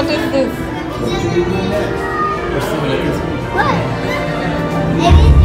What is this? What should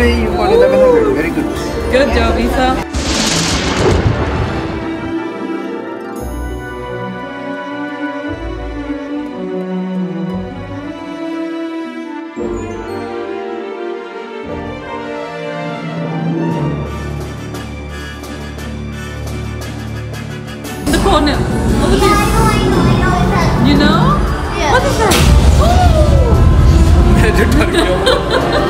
Today you got 1100. Very good. Good job, Isa. The corner. Over Yeah, I know, I know, I know. That. You know? Yeah. What is that? This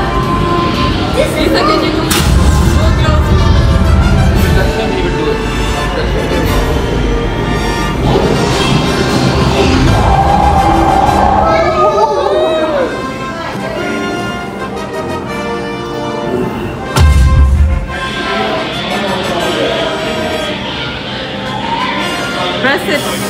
Press it.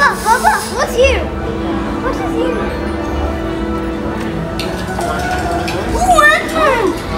Papa, Papa, what's here? What is here? Ooh,